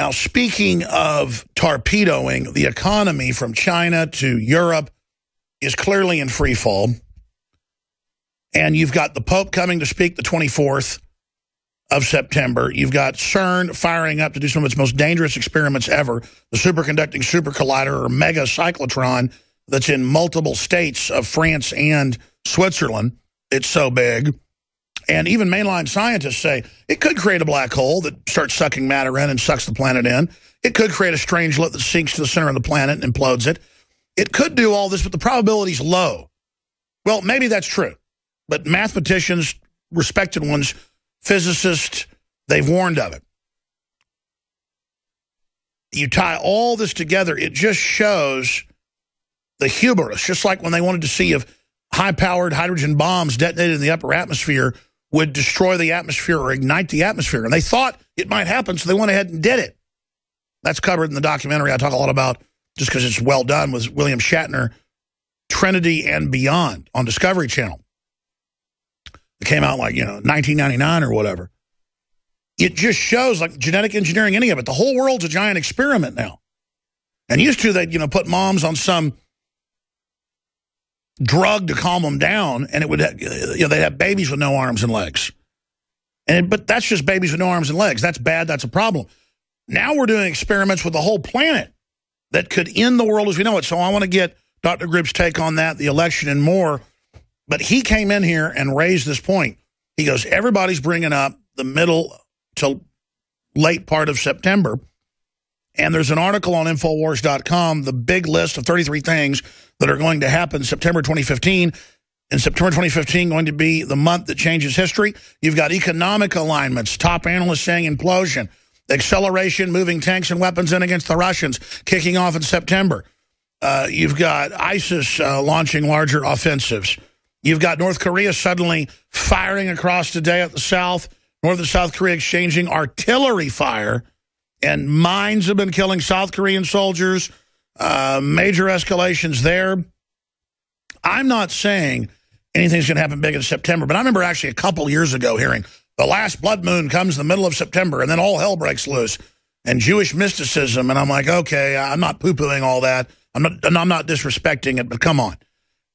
Now, speaking of torpedoing, the economy from China to Europe is clearly in free fall. And you've got the Pope coming to speak the 24th of September. You've got CERN firing up to do some of its most dangerous experiments ever, the superconducting super collider or mega cyclotron that's in multiple states of France and Switzerland. It's so big. And even mainline scientists say it could create a black hole that starts sucking matter in and sucks the planet in. It could create a strangelet that sinks to the center of the planet and implodes it. It could do all this, but the probability is low. Well, maybe that's true. But mathematicians, respected ones, physicists, they've warned of it. You tie all this together, it just shows the hubris, just like when they wanted to see if high-powered hydrogen bombs detonated in the upper atmosphere would destroy the atmosphere or ignite the atmosphere. And they thought it might happen, so they went ahead and did it. That's covered in the documentary I talk a lot about just because it's well done with William Shatner, Trinity and Beyond on Discovery Channel. It came out like, you know, 1999 or whatever. It just shows like genetic engineering, any of it. The whole world's a giant experiment now. And used to, they'd, you know, put moms on some drug to calm them down, and it would, you know, they'd have babies with no arms and legs. And but that's just babies with no arms and legs. That's bad. That's a problem. Now we're doing experiments with the whole planet that could end the world as we know it. So I want to get Dr. Group's take on that, the election, and more. But he came in here and raised this point. He goes, everybody's bringing up the middle to late part of September. And there's an article on Infowars.com, the big list of 33 things that are going to happen September 2015. And September 2015 going to be the month that changes history. You've got economic alignments, top analysts saying implosion, acceleration, moving tanks and weapons in against the Russians, kicking off in September. Uh, you've got ISIS uh, launching larger offensives. You've got North Korea suddenly firing across today at the south, North and South Korea exchanging artillery fire, and mines have been killing South Korean soldiers. Uh, major escalations there. I'm not saying anything's going to happen big in September, but I remember actually a couple years ago hearing the last blood moon comes in the middle of September, and then all hell breaks loose, and Jewish mysticism, and I'm like, okay, I'm not poo-pooing all that. I'm not, I'm not disrespecting it, but come on.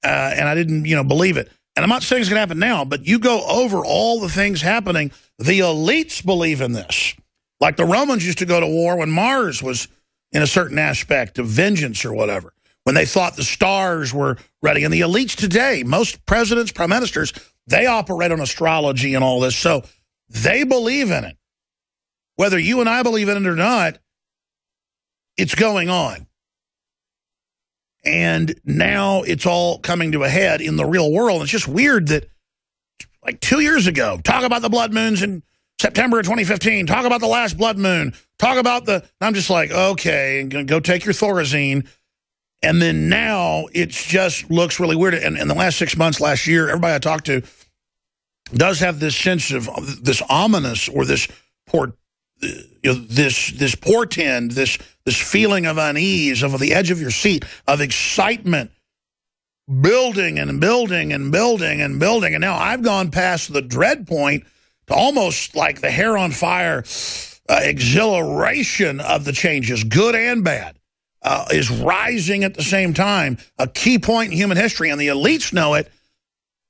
Uh, and I didn't, you know, believe it. And I'm not saying it's going to happen now, but you go over all the things happening. The elites believe in this. Like the Romans used to go to war when Mars was in a certain aspect of vengeance or whatever, when they thought the stars were ready. And the elites today, most presidents, prime ministers, they operate on astrology and all this. So they believe in it. Whether you and I believe in it or not, it's going on. And now it's all coming to a head in the real world. It's just weird that like two years ago, talk about the blood moons and September of 2015. Talk about the last blood moon. Talk about the... I'm just like, okay, go take your Thorazine. And then now it just looks really weird. And in the last six months, last year, everybody I talked to does have this sense of this ominous or this port, you know, this this portend, this this feeling of unease, of the edge of your seat, of excitement, building and building and building and building. And now I've gone past the dread point almost like the hair on fire uh, exhilaration of the changes, good and bad, uh, is rising at the same time, a key point in human history, and the elites know it.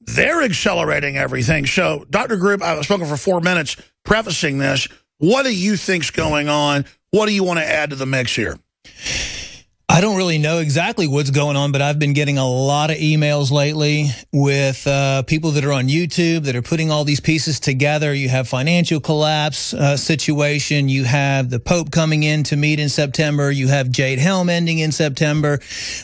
They're accelerating everything. So, Dr. Group, I've spoken for four minutes prefacing this. What do you think's going on? What do you want to add to the mix here? I don't really know exactly what's going on, but I've been getting a lot of emails lately with uh, people that are on YouTube that are putting all these pieces together. You have financial collapse uh, situation. You have the Pope coming in to meet in September. You have Jade Helm ending in September.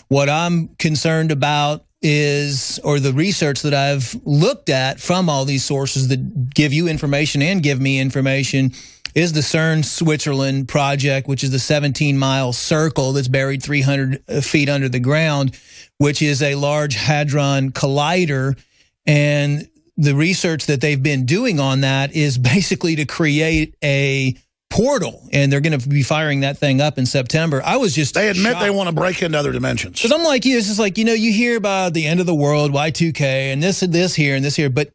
What I'm concerned about is, or the research that I've looked at from all these sources that give you information and give me information is the CERN Switzerland project, which is the 17 mile circle that's buried 300 uh, feet under the ground, which is a large hadron collider. And the research that they've been doing on that is basically to create a portal and they're going to be firing that thing up in September. I was just They admit shocked. they want to break into other dimensions. Because I'm like you, it's just like, you know, you hear about the end of the world, Y2K, and this and this here and this here, but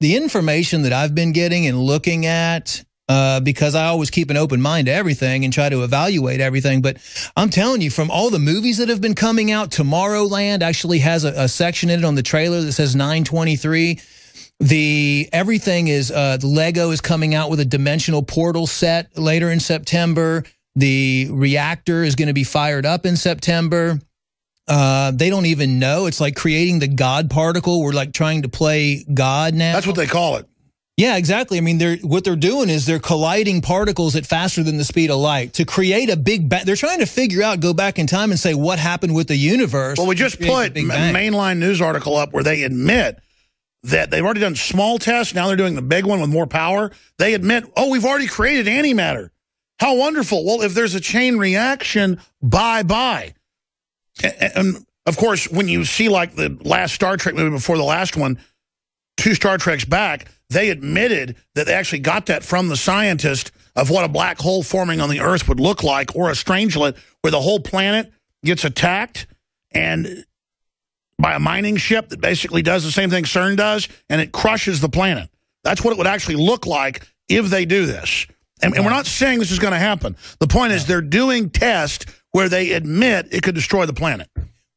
the information that I've been getting and looking at uh, because I always keep an open mind to everything and try to evaluate everything. But I'm telling you, from all the movies that have been coming out, Tomorrowland actually has a, a section in it on the trailer that says 923. The everything is uh, Lego is coming out with a dimensional portal set later in September. The reactor is going to be fired up in September. Uh, they don't even know. It's like creating the God particle. We're like trying to play God now. That's what they call it. Yeah, exactly. I mean, they're what they're doing is they're colliding particles at faster than the speed of light to create a big bang. They're trying to figure out, go back in time and say what happened with the universe. Well, we just put a mainline news article up where they admit that they've already done small tests. Now they're doing the big one with more power. They admit, oh, we've already created antimatter. How wonderful. Well, if there's a chain reaction, bye-bye. And, and, of course, when you see like the last Star Trek movie before the last one, two Star Treks back, they admitted that they actually got that from the scientist of what a black hole forming on the Earth would look like or a strangelet where the whole planet gets attacked and by a mining ship that basically does the same thing CERN does and it crushes the planet. That's what it would actually look like if they do this. And, and we're not saying this is going to happen. The point is they're doing tests where they admit it could destroy the planet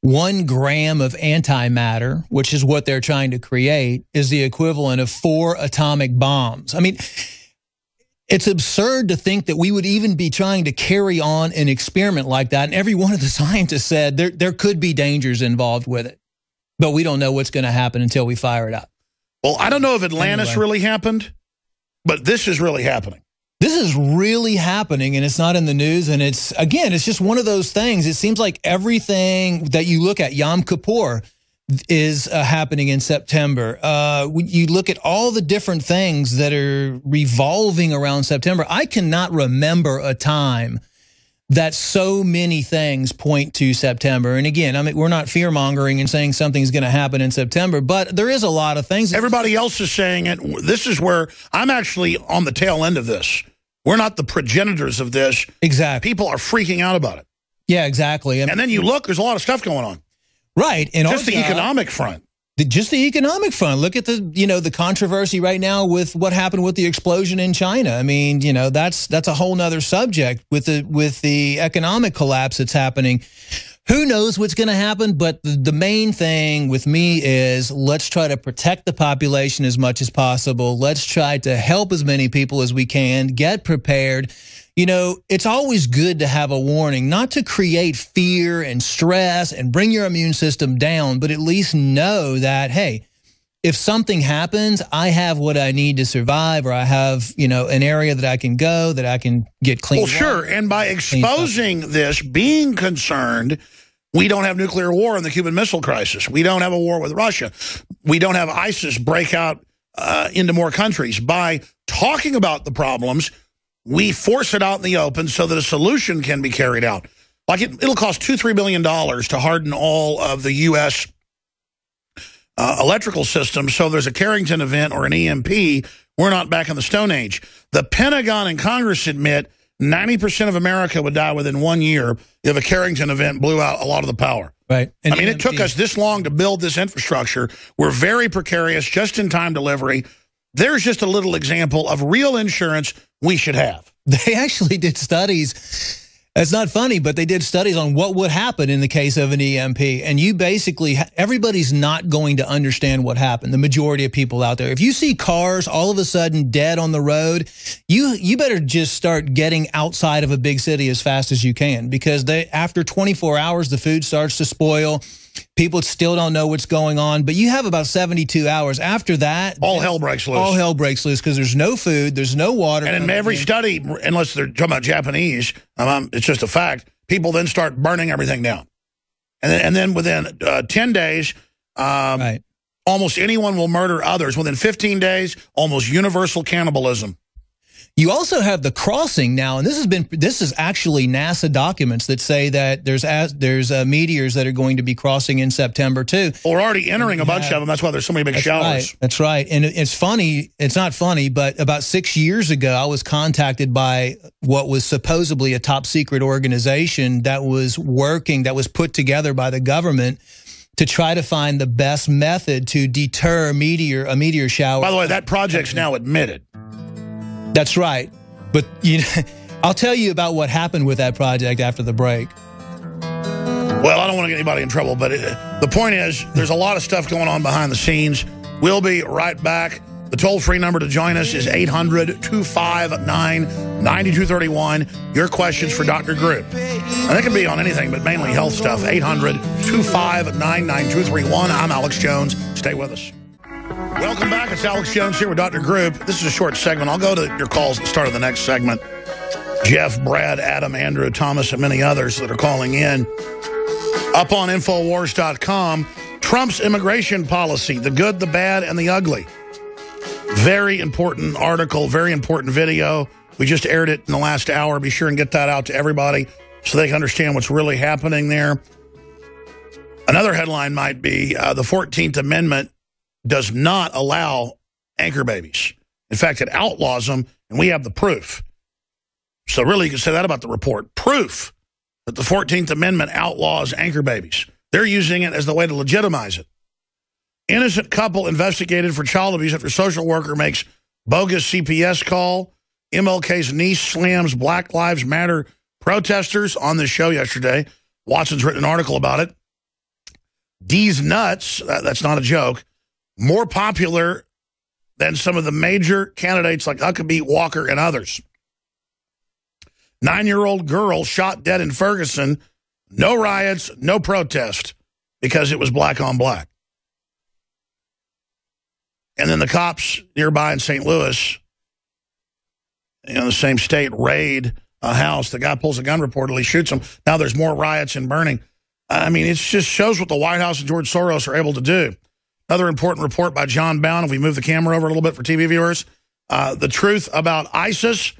one gram of antimatter, which is what they're trying to create, is the equivalent of four atomic bombs. I mean, it's absurd to think that we would even be trying to carry on an experiment like that. And every one of the scientists said there, there could be dangers involved with it. But we don't know what's going to happen until we fire it up. Well, I don't know if Atlantis anyway. really happened, but this is really happening. This is really happening and it's not in the news. And it's, again, it's just one of those things. It seems like everything that you look at, Yom Kippur, is uh, happening in September. Uh, you look at all the different things that are revolving around September. I cannot remember a time that so many things point to September. And again, I mean, we're not fear mongering and saying something's going to happen in September, but there is a lot of things. Everybody else is saying it. This is where I'm actually on the tail end of this. We're not the progenitors of this. Exactly. People are freaking out about it. Yeah, exactly. And, and then you look, there's a lot of stuff going on. Right. And Just the economic front. The, just the economic front. Look at the, you know, the controversy right now with what happened with the explosion in China. I mean, you know, that's that's a whole nother subject with the with the economic collapse that's happening. Who knows what's going to happen? But the, the main thing with me is let's try to protect the population as much as possible. Let's try to help as many people as we can, get prepared. You know, it's always good to have a warning, not to create fear and stress and bring your immune system down, but at least know that, hey, if something happens, I have what I need to survive, or I have, you know, an area that I can go, that I can get clean. Well, sure. And by exposing this, being concerned, we don't have nuclear war in the Cuban Missile Crisis. We don't have a war with Russia. We don't have ISIS break out uh, into more countries. By talking about the problems, we force it out in the open so that a solution can be carried out. Like it, will cost two, three billion dollars to harden all of the U.S uh, electrical systems. So there's a Carrington event or an EMP, we're not back in the Stone Age. The Pentagon and Congress admit 90% of America would die within one year if a Carrington event blew out a lot of the power. Right. And I mean, it took us this long to build this infrastructure. We're very precarious, just-in-time delivery. There's just a little example of real insurance we should have. They actually did studies it's not funny, but they did studies on what would happen in the case of an EMP. And you basically, everybody's not going to understand what happened, the majority of people out there. If you see cars all of a sudden dead on the road, you you better just start getting outside of a big city as fast as you can because they after 24 hours, the food starts to spoil. People still don't know what's going on, but you have about 72 hours. After that, all hell breaks loose. All hell breaks loose because there's no food, there's no water. And in every in. study, unless they're talking about Japanese, um, it's just a fact, people then start burning everything down. And then, and then within uh, 10 days, um, right. almost anyone will murder others. Within 15 days, almost universal cannibalism. You also have the crossing now, and this has been this is actually NASA documents that say that there's there's uh, meteors that are going to be crossing in September too. or already entering a bunch have, of them. That's why there's so many big that's showers. Right, that's right. And it's funny. It's not funny, but about six years ago, I was contacted by what was supposedly a top secret organization that was working, that was put together by the government to try to find the best method to deter meteor a meteor shower. By the way, that project's now admitted. That's right. But you know, I'll tell you about what happened with that project after the break. Well, I don't want to get anybody in trouble, but it, the point is there's a lot of stuff going on behind the scenes. We'll be right back. The toll-free number to join us is 800-259-9231. Your questions for Dr. Group. And it can be on anything, but mainly health stuff. 800-259-9231. I'm Alex Jones. Stay with us. Welcome back. It's Alex Jones here with Dr. Group. This is a short segment. I'll go to your calls at the start of the next segment. Jeff, Brad, Adam, Andrew, Thomas, and many others that are calling in. Up on Infowars.com, Trump's immigration policy, the good, the bad, and the ugly. Very important article, very important video. We just aired it in the last hour. Be sure and get that out to everybody so they can understand what's really happening there. Another headline might be uh, the 14th Amendment does not allow anchor babies. In fact, it outlaws them, and we have the proof. So really, you can say that about the report. Proof that the 14th Amendment outlaws anchor babies. They're using it as the way to legitimize it. Innocent couple investigated for child abuse after social worker makes bogus CPS call. MLK's niece slams Black Lives Matter protesters on this show yesterday. Watson's written an article about it. Deez Nuts, that's not a joke, more popular than some of the major candidates like Huckabee, Walker, and others. Nine-year-old girl shot dead in Ferguson. No riots, no protest because it was black on black. And then the cops nearby in St. Louis, in the same state, raid a house. The guy pulls a gun reportedly, shoots him. Now there's more riots and burning. I mean, it just shows what the White House and George Soros are able to do. Another important report by John Bowne, if we move the camera over a little bit for TV viewers. Uh, the truth about ISIS.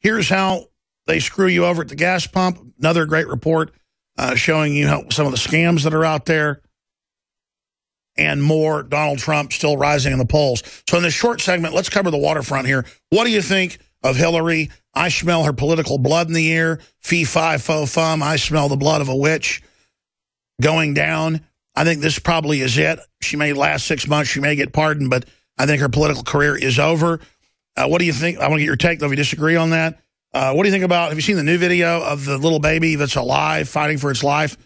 Here's how they screw you over at the gas pump. Another great report uh, showing you how, some of the scams that are out there and more. Donald Trump still rising in the polls. So in this short segment, let's cover the waterfront here. What do you think of Hillary? I smell her political blood in the air. Fee, fi, fo, fum. I smell the blood of a witch going down. I think this probably is it. She may last six months. She may get pardoned, but I think her political career is over. Uh, what do you think? I want to get your take, though, if you disagree on that. Uh, what do you think about, have you seen the new video of the little baby that's alive, fighting for its life,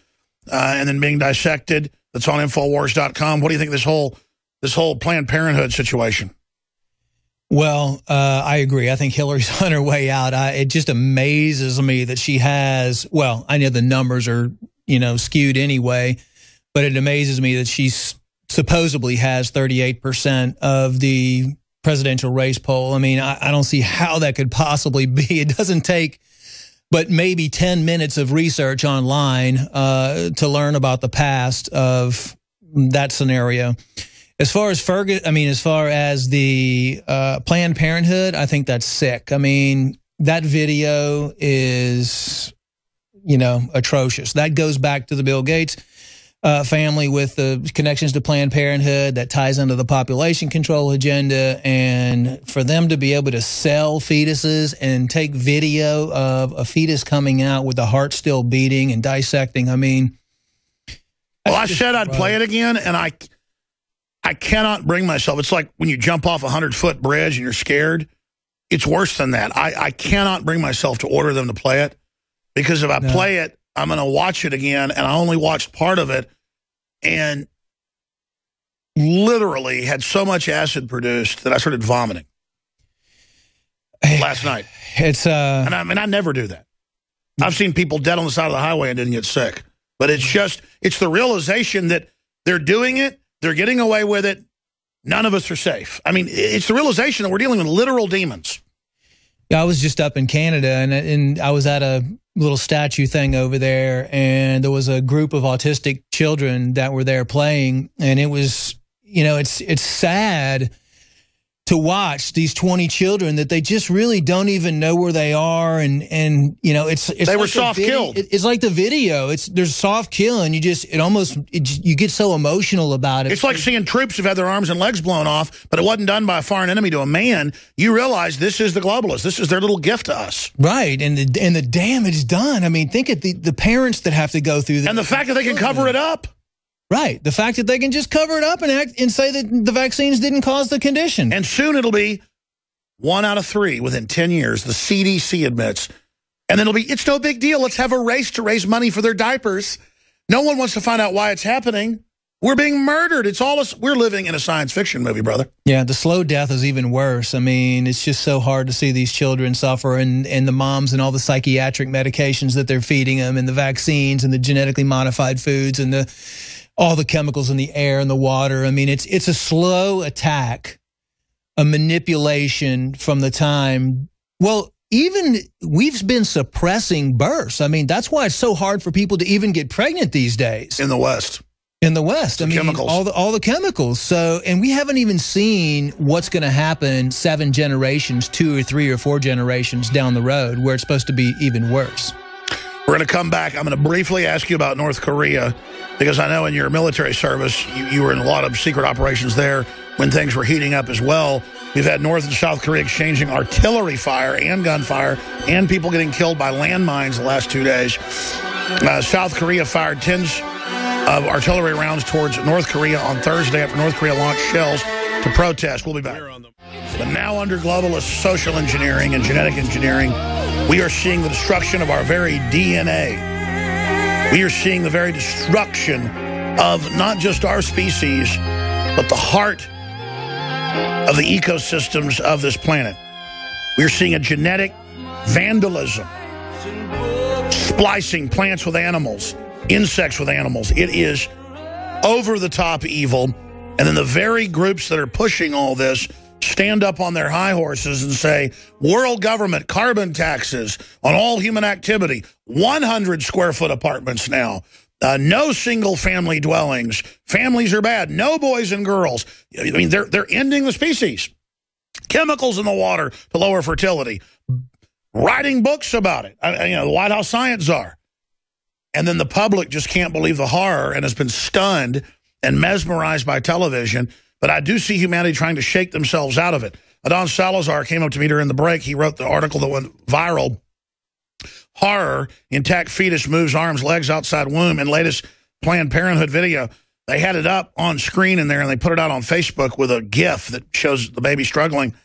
uh, and then being dissected? That's on Infowars.com. What do you think this whole, this whole Planned Parenthood situation? Well, uh, I agree. I think Hillary's on her way out. I, it just amazes me that she has, well, I know the numbers are, you know, skewed anyway, but it amazes me that she supposedly has 38% of the presidential race poll. I mean, I, I, don't see how that could possibly be. It doesn't take but maybe 10 minutes of research online uh, to learn about the past of that scenario. As far as Fergus, I mean, as far as the uh, Planned Parenthood, I think that's sick. I mean, that video is, you know, atrocious. That goes back to the Bill Gates uh, family with the connections to Planned Parenthood that ties into the population control agenda. And for them to be able to sell fetuses and take video of a fetus coming out with the heart still beating and dissecting, I mean. Well, I said I'd play it again, and I, I cannot bring myself. It's like when you jump off a 100-foot bridge and you're scared. It's worse than that. I, I cannot bring myself to order them to play it because if I no. play it, I'm going to watch it again, and I only watched part of it, and literally had so much acid produced that I started vomiting last night. It's uh, and I mean I never do that. I've seen people dead on the side of the highway and didn't get sick, but it's just it's the realization that they're doing it, they're getting away with it. None of us are safe. I mean, it's the realization that we're dealing with literal demons. Yeah, I was just up in Canada, and and I was at a little statue thing over there, and there was a group of autistic children that were there playing, and it was, you know, it's it's sad to watch these 20 children that they just really don't even know where they are. And and you know it's, it's they like were soft killed. it's like the video. It's there's soft kill and you just it almost it, you get so emotional about it. It's like seeing troops who've had their arms and legs blown off but it wasn't done by a foreign enemy to a man. You realize this is the globalists this is their little gift to us. Right. And the and the damage done. I mean think of the the parents that have to go through this and the fact that they can cover it up Right. The fact that they can just cover it up and act and say that the vaccines didn't cause the condition. And soon it'll be One out of three within 10 years, the CDC admits. And then it'll be, it's no big deal. Let's have a race to raise money for their diapers. No one wants to find out why it's happening. We're being murdered. It's all us. We're living in a science fiction movie, brother. Yeah, the slow death is even worse. I mean, it's just so hard to see these children suffer and, and the moms and all the psychiatric medications that they're feeding them and the vaccines and the genetically modified foods and the all the chemicals in the air and the water. I mean, it's it's a slow attack, a manipulation from the time. Well, even we've been suppressing births. I mean, that's why it's so hard for people to even get pregnant these days in the West. In the West, the I mean, chemicals. all the all the chemicals. So, and we haven't even seen what's going to happen seven generations, two or three or four generations down the road, where it's supposed to be even worse. We're going to come back. I'm going to briefly ask you about North Korea because I know in your military service, you, you were in a lot of secret operations there when things were heating up as well. We've had North and South Korea exchanging artillery fire and gunfire and people getting killed by landmines the last two days. Uh, South Korea fired tens of artillery rounds towards North Korea on Thursday after North Korea launched shells to protest. We'll be back. But now under globalist social engineering and genetic engineering, we are seeing the destruction of our very DNA. We are seeing the very destruction of not just our species, but the heart of the ecosystems of this planet. We're seeing a genetic vandalism, splicing plants with animals, insects with animals. It is over the top evil. And then the very groups that are pushing all this stand up on their high horses and say, world government, carbon taxes on all human activity, 100 square foot apartments now, uh, no single family dwellings, families are bad, no boys and girls. I mean, they're, they're ending the species. Chemicals in the water to lower fertility. Writing books about it. I, you know, the White House science czar. And then the public just can't believe the horror and has been stunned and mesmerized by television. But I do see humanity trying to shake themselves out of it. Adan Salazar came up to me during the break. He wrote the article that went viral. Horror, intact fetus moves arms, legs outside womb, and latest Planned Parenthood video. They had it up on screen in there, and they put it out on Facebook with a GIF that shows the baby struggling.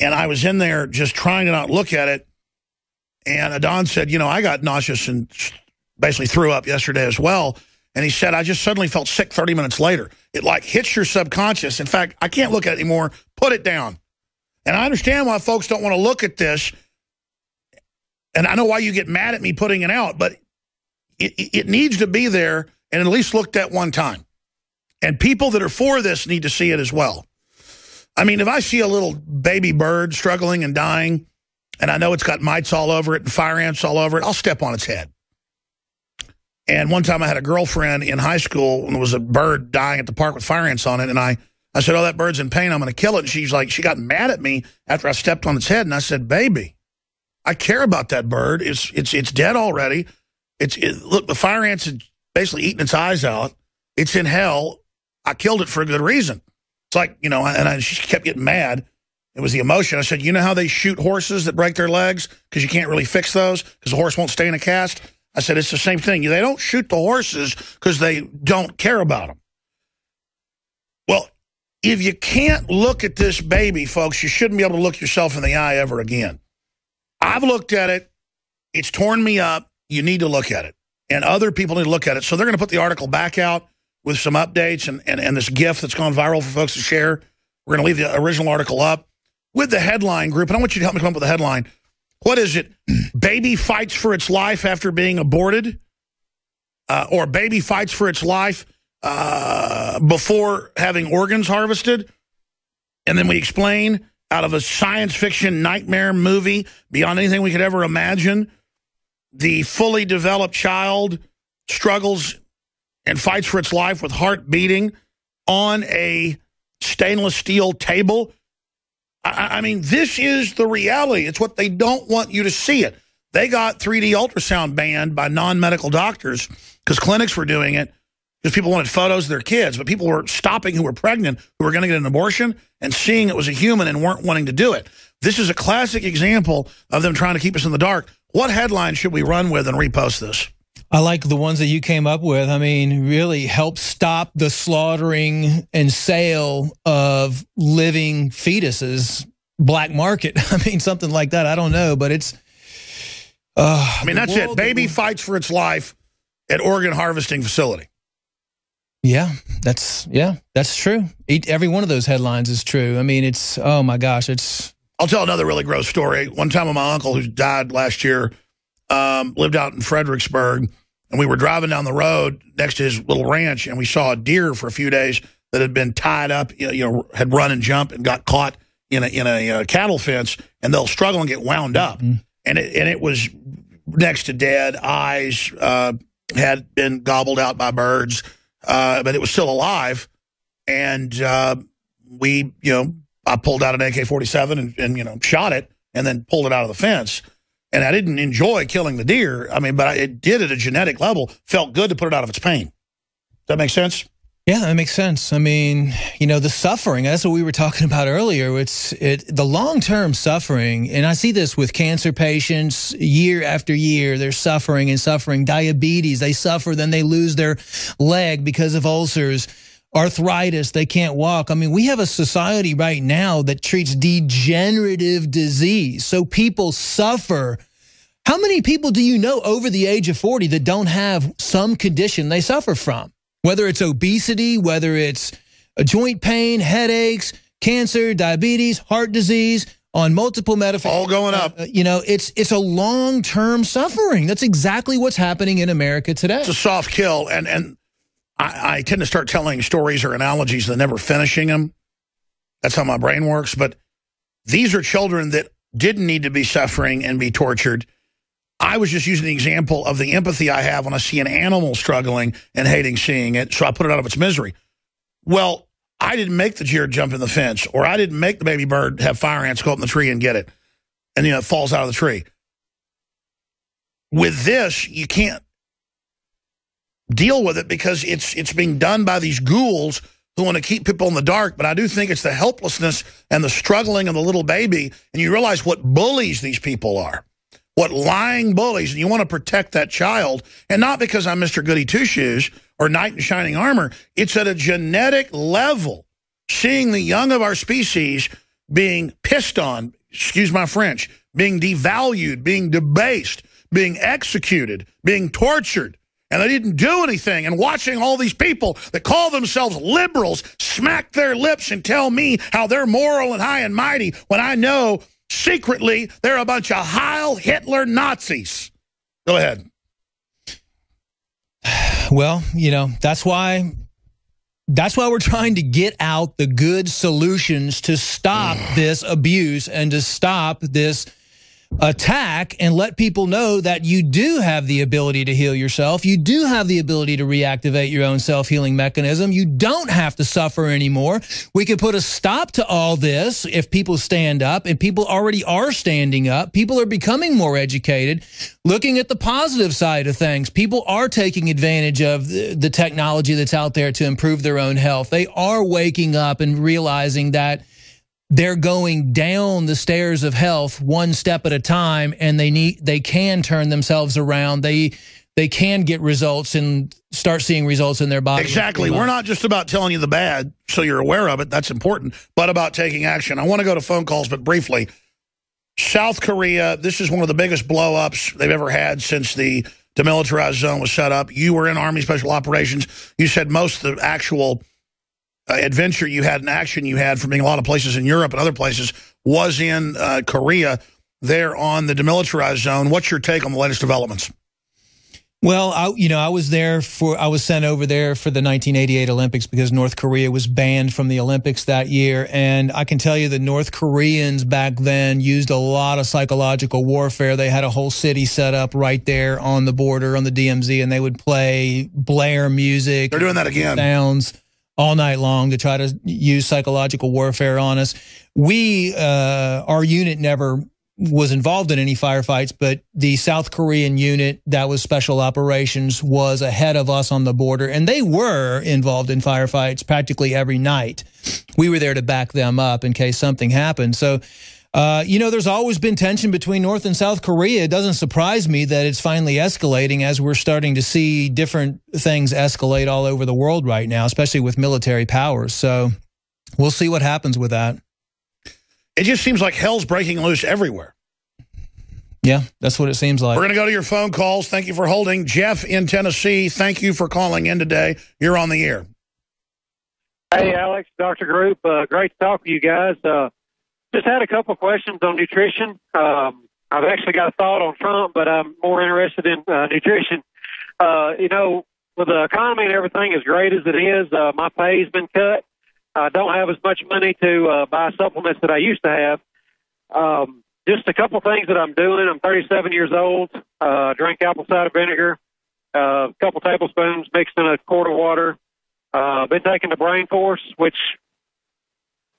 And I was in there just trying to not look at it. And Adan said, you know, I got nauseous and basically threw up yesterday as well. And he said, I just suddenly felt sick 30 minutes later. It like hits your subconscious. In fact, I can't look at it anymore. Put it down. And I understand why folks don't want to look at this. And I know why you get mad at me putting it out, but it, it needs to be there and at least looked at one time. And people that are for this need to see it as well. I mean, if I see a little baby bird struggling and dying, and I know it's got mites all over it and fire ants all over it, I'll step on its head. And one time I had a girlfriend in high school and there was a bird dying at the park with fire ants on it. And I, I said, oh, that bird's in pain. I'm going to kill it. And she's like, she got mad at me after I stepped on its head. And I said, baby, I care about that bird. It's, it's, it's dead already. It's it, Look, the fire ants had basically eaten its eyes out. It's in hell. I killed it for a good reason. It's like, you know, and I, she kept getting mad. It was the emotion. I said, you know how they shoot horses that break their legs because you can't really fix those because the horse won't stay in a cast? I said, it's the same thing. They don't shoot the horses because they don't care about them. Well, if you can't look at this baby, folks, you shouldn't be able to look yourself in the eye ever again. I've looked at it. It's torn me up. You need to look at it. And other people need to look at it. So they're going to put the article back out with some updates and, and, and this GIF that's gone viral for folks to share. We're going to leave the original article up with the headline group. And I want you to help me come up with a headline. What is it? baby fights for its life after being aborted? Uh, or baby fights for its life uh, before having organs harvested? And then we explain out of a science fiction nightmare movie beyond anything we could ever imagine, the fully developed child struggles and fights for its life with heart beating on a stainless steel table I, I mean, this is the reality. It's what they don't want you to see it. They got 3D ultrasound banned by non-medical doctors because clinics were doing it because people wanted photos of their kids, but people were stopping who were pregnant, who were going to get an abortion, and seeing it was a human and weren't wanting to do it. This is a classic example of them trying to keep us in the dark. What headline should we run with and repost this? I like the ones that you came up with. I mean, really help stop the slaughtering and sale of living fetuses black market. I mean, something like that. I don't know, but it's. Uh, I mean, that's it. Baby fights for its life at organ harvesting facility. Yeah, that's yeah, that's true. Every one of those headlines is true. I mean, it's oh my gosh, it's. I'll tell another really gross story. One time, with my uncle who died last year um, lived out in Fredericksburg, and we were driving down the road next to his little ranch, and we saw a deer for a few days that had been tied up, you know, had run and jumped and got caught in a in a uh, cattle fence, and they'll struggle and get wound up, mm -hmm. and it and it was next to dead, eyes uh, had been gobbled out by birds uh, but it was still alive. And uh, we, you know, I pulled out an AK-47 and, and, you know, shot it and then pulled it out of the fence. And I didn't enjoy killing the deer. I mean, but it did at a genetic level. Felt good to put it out of its pain. Does that make sense? Yeah, that makes sense. I mean, you know, the suffering, that's what we were talking about earlier. It's it the long-term suffering, and I see this with cancer patients year after year, they're suffering and suffering. Diabetes, they suffer, then they lose their leg because of ulcers. Arthritis, they can't walk. I mean, we have a society right now that treats degenerative disease. So people suffer. How many people do you know over the age of 40 that don't have some condition they suffer from? whether it's obesity, whether it's a joint pain, headaches, cancer, diabetes, heart disease, on multiple medications. All going up. Uh, you know, it's it's a long-term suffering. That's exactly what's happening in America today. It's a soft kill. And, and I, I tend to start telling stories or analogies and never finishing them. That's how my brain works. But these are children that didn't need to be suffering and be tortured. I was just using the example of the empathy I have when I see an animal struggling and hating seeing it, so I put it out of its misery. Well, I didn't make the deer jump in the fence, or I didn't make the baby bird have fire ants go up in the tree and get it, and you know, it falls out of the tree. With this, you can't deal with it because it's it's being done by these ghouls who want to keep people in the dark, but I do think it's the helplessness and the struggling of the little baby, and you realize what bullies these people are what lying bullies, and you want to protect that child, and not because I'm Mr. Goody Two-Shoes or Knight in Shining Armor. It's at a genetic level, seeing the young of our species being pissed on, excuse my French, being devalued, being debased, being executed, being tortured, and they didn't do anything, and watching all these people that call themselves liberals smack their lips and tell me how they're moral and high and mighty when I know secretly they're a bunch of Heil Hitler Nazis. Go ahead. Well, you know, that's why that's why we're trying to get out the good solutions to stop this abuse and to stop this attack and let people know that you do have the ability to heal yourself. You do have the ability to reactivate your own self-healing mechanism. You don't have to suffer anymore. We can put a stop to all this if people stand up and people already are standing up. People are becoming more educated, looking at the positive side of things. People are taking advantage of the technology that's out there to improve their own health. They are waking up and realizing that they're going down the stairs of health one step at a time and they need they can turn themselves around. They they can get results and start seeing results in their body. Exactly. We're not just about telling you the bad so you're aware of it. That's important but about taking action. I want to go to phone calls but briefly. South korea this is one of the biggest blow-ups they've ever had since the demilitarized zone was set up. You were in army special operations. You said most of the actual adventure you had and action you had from being a lot of places in Europe and other places was in uh, Korea there on the demilitarized zone. What's your take on the latest developments? Well, I, you know, I was there for, I was sent over there for the 1988 Olympics because North Korea was banned from the Olympics that year. And I can tell you the North Koreans back then used a lot of psychological warfare. They had a whole city set up right there on the border on the DMZ and they would play Blair music. They're doing that again. Sounds all night long to try to use psychological warfare on us. We, uh, our unit never was involved in any firefights, but the South Korean unit that was special operations was ahead of us on the border, and they were involved in firefights practically every night. We were there to back them up in case something happened. So uh, you know, there's always been tension between North and South Korea. It doesn't surprise me that it's finally escalating as we're starting to see different things escalate all over the world right now, especially with military powers. So we'll see what happens with that. It just seems like hell's breaking loose everywhere. Yeah, that's what it seems like. We're going to go to your phone calls. Thank you for holding. Jeff in Tennessee, thank you for calling in today. You're on the air. Hey, Alex, Dr. Group. Uh, great to talk to you guys. Uh, just had a couple questions on nutrition. Um, I've actually got a thought on Trump, but I'm more interested in uh, nutrition. Uh, you know, with the economy and everything as great as it is, uh, my pay's been cut. I don't have as much money to uh, buy supplements that I used to have. Um, just a couple things that I'm doing. I'm 37 years old. Uh, drink apple cider vinegar, uh, a couple tablespoons mixed in a quart of water. Uh, been taking the Brain Force, which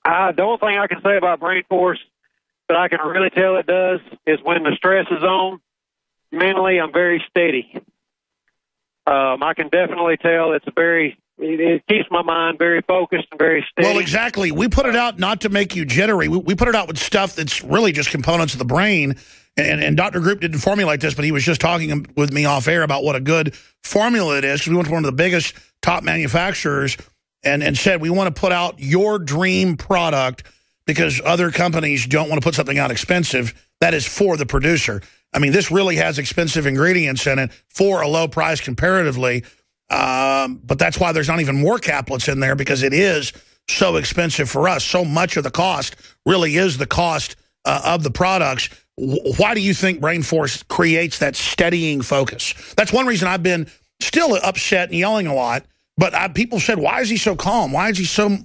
I the only thing I can say about Brain Force that I can really tell it does is when the stress is on. Mentally, I'm very steady. Um, I can definitely tell it's very it, it, keeps my mind very focused and very steady. Well, exactly. We put it out not to make you jittery. We, we put it out with stuff that's really just components of the brain. And, and Dr. Group didn't formulate this, but he was just talking with me off air about what a good formula it is. We went to one of the biggest top manufacturers and, and said, we want to put out your dream product because other companies don't want to put something out expensive that is for the producer. I mean, this really has expensive ingredients in it for a low price comparatively. Um, but that's why there's not even more caplets in there because it is so expensive for us. So much of the cost really is the cost uh, of the products. why do you think Brain Force creates that steadying focus? That's one reason I've been still upset and yelling a lot. But I, people said, why is he so calm? Why is he so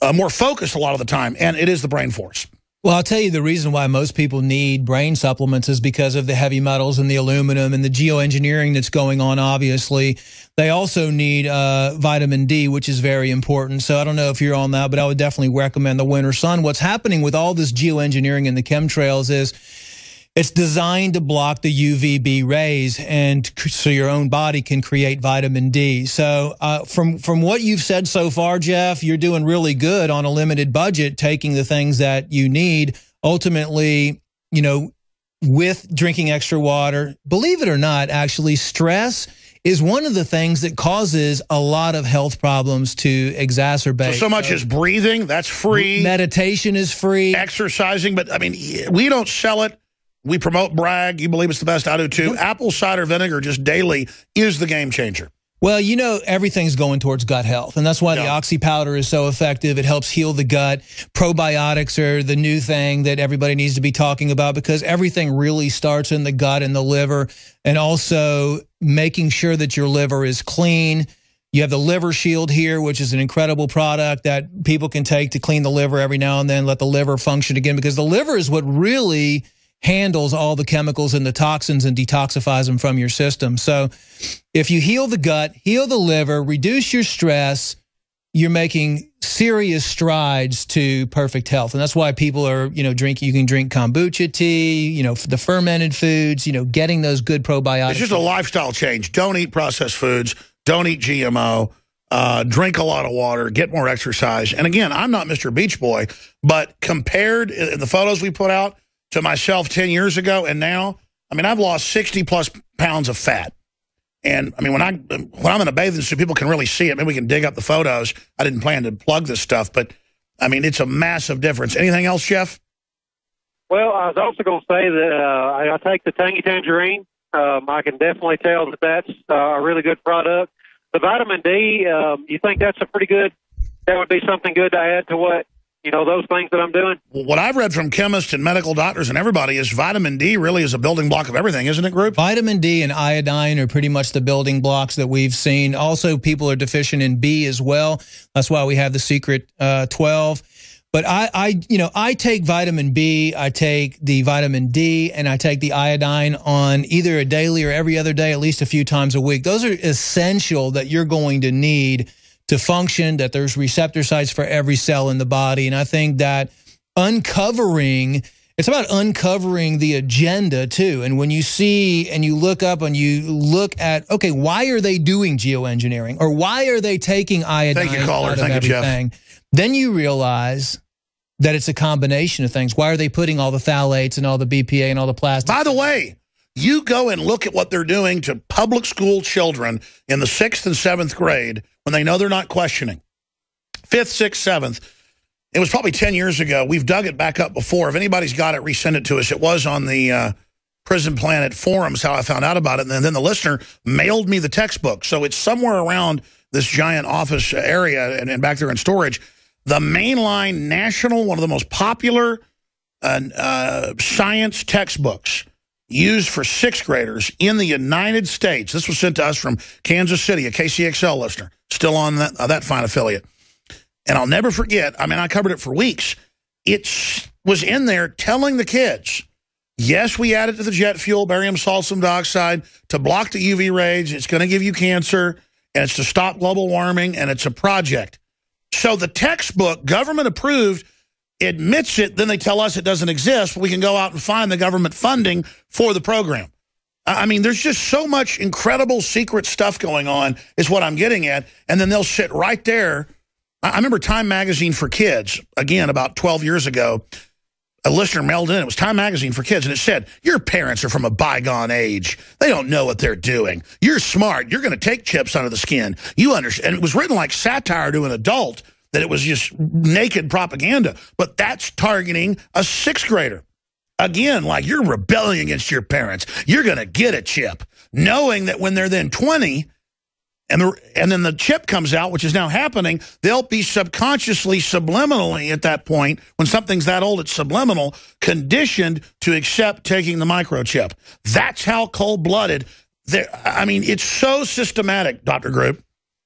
uh, more focused a lot of the time? And it is the Brain Force. Well, I'll tell you the reason why most people need brain supplements is because of the heavy metals and the aluminum and the geoengineering that's going on, obviously. They also need uh, vitamin D, which is very important. So I don't know if you're on that, but I would definitely recommend the Winter Sun. What's happening with all this geoengineering and the chemtrails is it's designed to block the UVB rays, and so your own body can create vitamin D. So, uh, from from what you've said so far, Jeff, you're doing really good on a limited budget, taking the things that you need. Ultimately, you know, with drinking extra water. Believe it or not, actually, stress is one of the things that causes a lot of health problems to exacerbate. So, so much so, as breathing, that's free. Meditation is free. Exercising, but I mean, we don't sell it we promote Bragg. You believe it's the best. I do too. Apple cider vinegar just daily is the game changer. Well, you know, everything's going towards gut health, and that's why yeah. the oxy powder is so effective. It helps heal the gut. Probiotics are the new thing that everybody needs to be talking about because everything really starts in the gut and the liver, and also making sure that your liver is clean. You have the Liver Shield here, which is an incredible product that people can take to clean the liver every now and then, let the liver function again, because the liver is what really – handles all the chemicals and the toxins and detoxifies them from your system. So if you heal the gut, heal the liver, reduce your stress, you're making serious strides to perfect health. And that's why people are, you know, drinking, you can drink kombucha tea, you know, the fermented foods, you know, getting those good probiotics. It's just a lifestyle change. Don't eat processed foods. Don't eat GMO. Uh, drink a lot of water, get more exercise. And again, I'm not Mr. Beach Boy, but compared in the photos we put out, to myself 10 years ago and now, I mean, I've lost 60 plus pounds of fat. And I mean, when I when I'm in a bathing suit, people can really see it. Maybe we can dig up the photos. I didn't plan to plug this stuff, but I mean, it's a massive difference. Anything else, Jeff? Well, I was also going to say that uh, I take the Tangy Tangerine. Um, I can definitely tell that that's uh, a really good product. The vitamin D, um, you think that's a pretty good? That would be something good to add to what you know, those things that I'm doing. What I've read from chemists and medical doctors and everybody is vitamin D really is a building block of everything, isn't it, Group? Vitamin D and iodine are pretty much the building blocks that we've seen. Also, people are deficient in B as well. That's why we have the secret uh, 12. But I, I, you know, I take vitamin B, I take the vitamin D, and I take the iodine on either a daily or every other day, at least a few times a week. Those are essential that you're going to need to function, that there's receptor sites for every cell in the body. And I think that uncovering, it's about uncovering the agenda too. And when you see and you look up and you look at, okay, why are they doing geoengineering or why are they taking iodine Thank you, caller. out of Thank everything? You, then you realize that it's a combination of things. Why are they putting all the phthalates and all the BPA and all the plastic? By the way, you go and look at what they're doing to public school children in the sixth and seventh grade when they know they're not questioning. Fifth, sixth, seventh. It was probably 10 years ago. We've dug it back up before. If anybody's got it, resend it to us. It was on the uh, Prison Planet forums how I found out about it. And then the listener mailed me the textbook. So it's somewhere around this giant office area and, and back there in storage. The mainline national, one of the most popular uh, uh, science textbooks used for sixth graders in the United States. This was sent to us from Kansas City, a KCXL listener, still on that, uh, that fine affiliate. And I'll never forget, I mean, I covered it for weeks. It was in there telling the kids, yes, we added to the jet fuel, barium sulfur dioxide, to block the UV rays. It's going to give you cancer, and it's to stop global warming, and it's a project. So the textbook, government approved, admits it, then they tell us it doesn't exist, we can go out and find the government funding for the program. I mean, there's just so much incredible secret stuff going on is what I'm getting at. And then they'll sit right there I remember Time Magazine for Kids, again, about 12 years ago, a listener mailed in. It was Time Magazine for Kids, and it said, your parents are from a bygone age. They don't know what they're doing. You're smart. You're going to take chips under the skin. You understand. And it was written like satire to an adult, that it was just naked propaganda. But that's targeting a sixth grader. Again, like you're rebelling against your parents. You're going to get a chip, knowing that when they're then 20, and, the, and then the chip comes out, which is now happening, they'll be subconsciously, subliminally at that point, when something's that old, it's subliminal, conditioned to accept taking the microchip. That's how cold-blooded. I mean, it's so systematic, Dr. Group.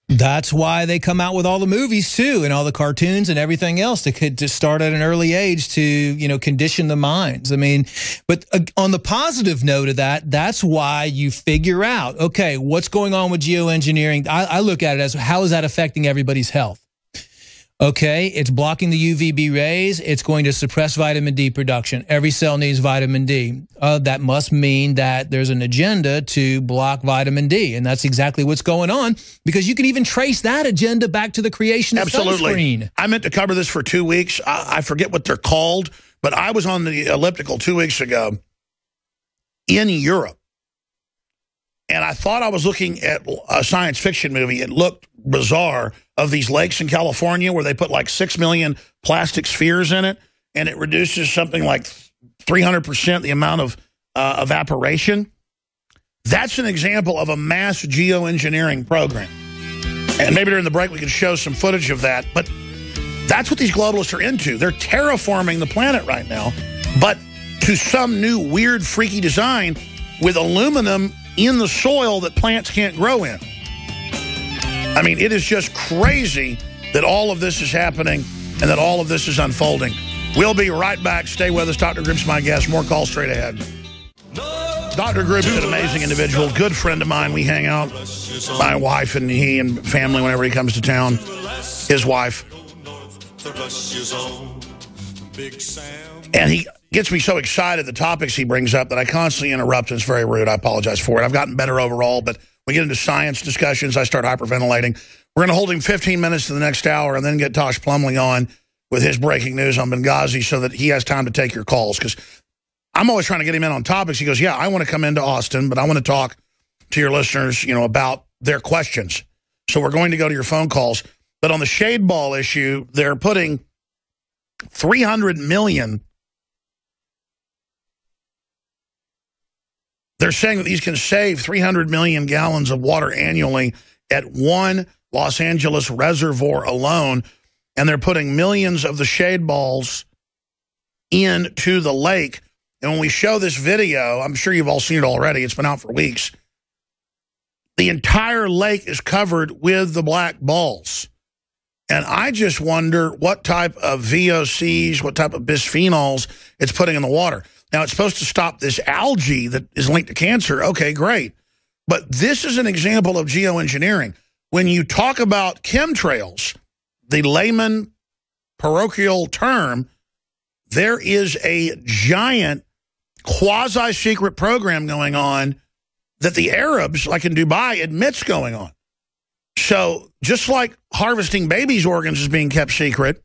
That's why they come out with all the movies too, and all the cartoons and everything else to to start at an early age to you know condition the minds. I mean, but uh, on the positive note of that, that's why you figure out okay, what's going on with geoengineering. I, I look at it as how is that affecting everybody's health. Okay, it's blocking the UVB rays. It's going to suppress vitamin D production. Every cell needs vitamin D. Uh, that must mean that there's an agenda to block vitamin D. And that's exactly what's going on because you can even trace that agenda back to the creation of Absolutely. sunscreen. I meant to cover this for two weeks. I, I forget what they're called, but I was on the elliptical two weeks ago in Europe. And I thought I was looking at a science fiction movie. It looked bizarre of these lakes in California where they put like 6 million plastic spheres in it, and it reduces something like 300% the amount of uh, evaporation. That's an example of a mass geoengineering program. And maybe during the break we can show some footage of that. But that's what these globalists are into. They're terraforming the planet right now, but to some new weird, freaky design with aluminum in the soil that plants can't grow in. I mean, it is just crazy that all of this is happening and that all of this is unfolding. We'll be right back. Stay with us. Dr. Group's my guest. More calls straight ahead. Dr. Group is an amazing individual, good friend of mine. We hang out, my wife and he and family whenever he comes to town, his wife. And he gets me so excited, the topics he brings up, that I constantly interrupt, and it's very rude. I apologize for it. I've gotten better overall, but we get into science discussions. I start hyperventilating. We're going to hold him 15 minutes to the next hour and then get Tosh Plumlee on with his breaking news on Benghazi so that he has time to take your calls. Because I'm always trying to get him in on topics. He goes, yeah, I want to come into Austin, but I want to talk to your listeners, you know, about their questions. So we're going to go to your phone calls. But on the shade ball issue, they're putting 300 million They're saying that these can save 300 million gallons of water annually at one Los Angeles reservoir alone, and they're putting millions of the shade balls into the lake. And when we show this video, I'm sure you've all seen it already. It's been out for weeks. The entire lake is covered with the black balls. And I just wonder what type of VOCs, what type of bisphenols it's putting in the water. Now, it's supposed to stop this algae that is linked to cancer. Okay, great. But this is an example of geoengineering. When you talk about chemtrails, the layman parochial term, there is a giant quasi-secret program going on that the Arabs, like in Dubai, admits going on. So just like harvesting babies' organs is being kept secret,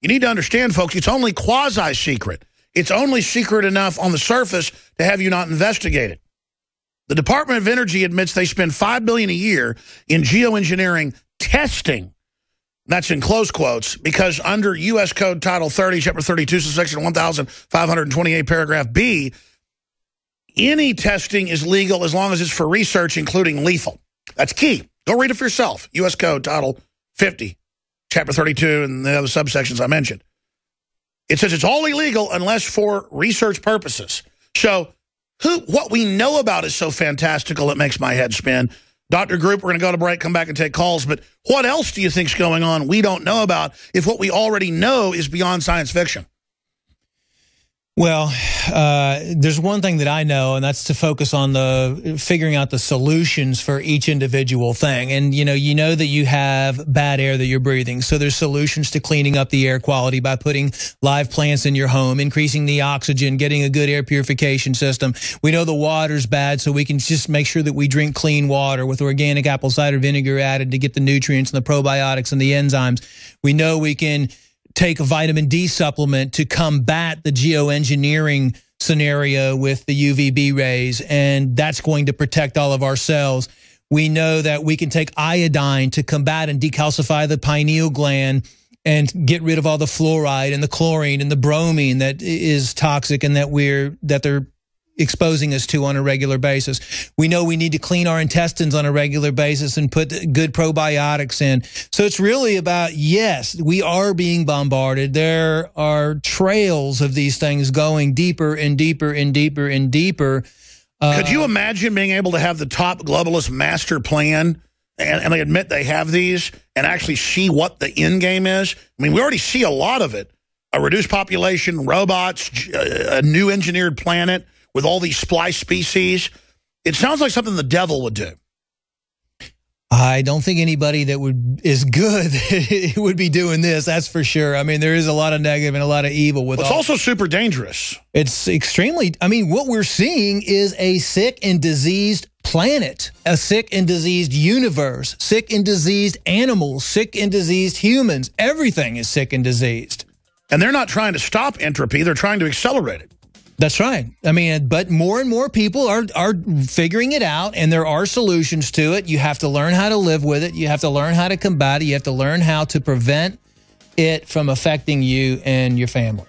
you need to understand, folks, it's only quasi-secret. It's only secret enough on the surface to have you not investigate it. The Department of Energy admits they spend 5 billion a year in geoengineering testing That's in close quotes because under U.S. Code Title 30, Chapter 32, Section 1528, Paragraph B, any testing is legal as long as it's for research, including lethal. That's key. Go read it for yourself. U.S. Code Title 50, Chapter 32, and the other subsections I mentioned. It says it's all illegal unless for research purposes. So who, what we know about is so fantastical it makes my head spin. Dr. Group, we're going to go to break, come back and take calls. But what else do you think's going on we don't know about if what we already know is beyond science fiction? Well, uh, there's one thing that I know, and that's to focus on the figuring out the solutions for each individual thing. And you know, you know that you have bad air that you're breathing, so there's solutions to cleaning up the air quality by putting live plants in your home, increasing the oxygen, getting a good air purification system. We know the water's bad, so we can just make sure that we drink clean water with organic apple cider vinegar added to get the nutrients and the probiotics and the enzymes. We know we can take a vitamin D supplement to combat the geoengineering scenario with the UVB rays, and that's going to protect all of our cells. We know that we can take iodine to combat and decalcify the pineal gland and get rid of all the fluoride and the chlorine and the bromine that is toxic and that we're that they're exposing us to on a regular basis. We know we need to clean our intestines on a regular basis and put good probiotics in. So it's really about, yes, we are being bombarded. There are trails of these things going deeper and deeper and deeper and deeper. Uh, Could you imagine being able to have the top globalist master plan and, and they admit they have these and actually see what the end game is? I mean, we already see a lot of it. A reduced population, robots, uh, a new engineered planet with all these splice species. It sounds like something the devil would do. I don't think anybody that would is good would be doing this. That's for sure. I mean, there is a lot of negative and a lot of evil with. Well, it's all, also super dangerous. It's extremely. I mean, what we're seeing is a sick and diseased planet, a sick and diseased universe, sick and diseased animals, sick and diseased humans. Everything is sick and diseased. And they're not trying to stop entropy; they're trying to accelerate it. That's right. I mean, but more and more people are are figuring it out, and there are solutions to it. You have to learn how to live with it. You have to learn how to combat it. You have to learn how to prevent it from affecting you and your family.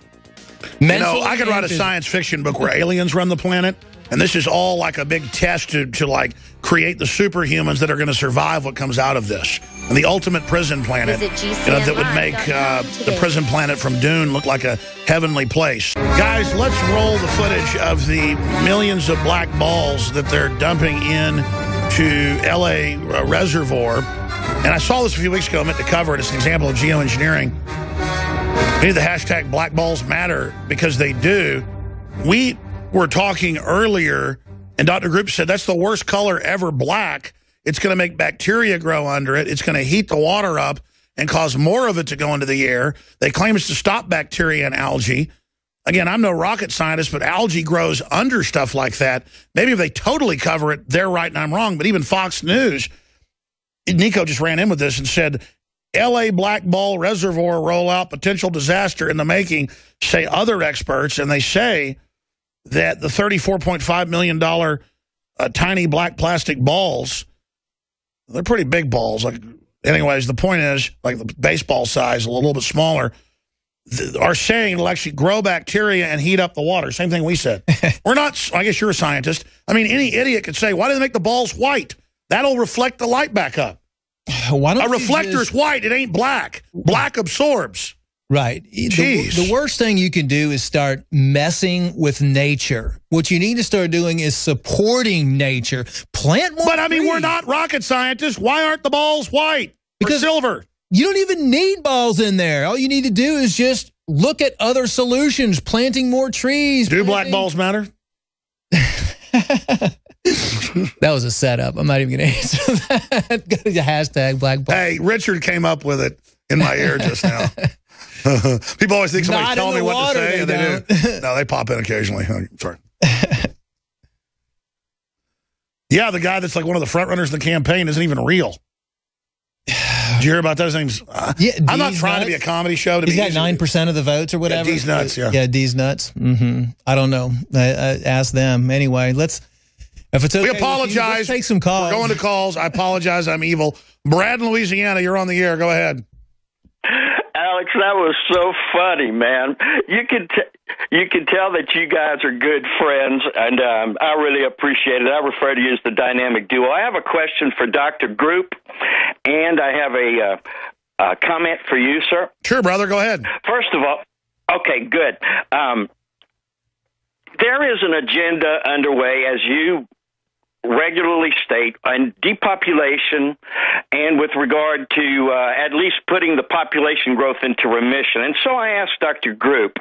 you know, I could write a science fiction book where aliens run the planet, and this is all like a big test to, to like create the superhumans that are going to survive what comes out of this. And the ultimate prison planet you know, that would make uh, the prison planet from Dune look like a heavenly place. Guys, let's roll the footage of the millions of black balls that they're dumping in to L.A. Uh, reservoir. And I saw this a few weeks ago. I meant to cover it. It's an example of geoengineering. We need the hashtag Black Balls Matter because they do. We were talking earlier, and Dr. Group said that's the worst color ever, black. It's going to make bacteria grow under it. It's going to heat the water up and cause more of it to go into the air. They claim it's to stop bacteria and algae. Again, I'm no rocket scientist, but algae grows under stuff like that. Maybe if they totally cover it, they're right and I'm wrong. But even Fox News, Nico just ran in with this and said, L.A. Black Ball Reservoir rollout, potential disaster in the making, say other experts. And they say that the $34.5 million uh, tiny black plastic balls, they're pretty big balls. Like, anyways, the point is, like the baseball size, a little bit smaller, are saying it'll actually grow bacteria and heat up the water. Same thing we said. We're not, I guess you're a scientist. I mean, any idiot could say, why do they make the balls white? That'll reflect the light back up. Why don't a reflector just... is white. It ain't black. Black absorbs. Right. The, the, worst thing you can do is start messing with nature. What you need to start doing is supporting nature. Plant more But I mean, trees. we're not rocket scientists. Why aren't the balls white because silver? You don't even need balls in there. All you need to do is just look at other solutions, planting more trees. Do planting... black balls matter? that was a setup. I'm not even going to answer that. The hashtag black balls. Hey, Richard came up with it in my ear just now. People always think somebody's telling me what water, to say, they and they do. No, they pop in occasionally. Sorry. yeah, the guy that's like one of the front runners in the campaign isn't even real. Did you hear about that? His name's. Uh, yeah, Deez I'm not trying nuts. to be a comedy show. To He's got nine percent of the votes or whatever. Yeah, Deez nuts. Yeah, yeah, Deez nuts. Mm-hmm. I don't know. I, I ask them anyway. Let's. If it's okay we apologize. You, take some calls. We're going to calls. I apologize. I'm evil. Brad in Louisiana, you're on the air. Go ahead. Alex, that was so funny, man. You can t- you can tell that you guys are good friends, and um, I really appreciate it. I refer to you as the dynamic duo. I have a question for Doctor Group, and I have a, uh, a comment for you, sir. Sure, brother. Go ahead. First of all, okay, good. Um, there is an agenda underway, as you regularly state on depopulation and with regard to uh, at least putting the population growth into remission. And so I asked Dr. Group,